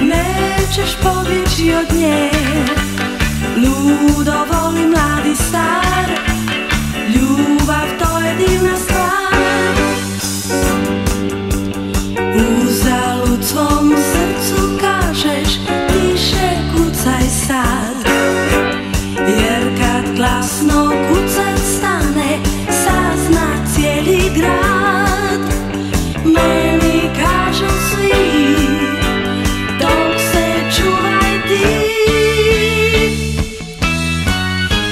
Nećeš pobjeći od nje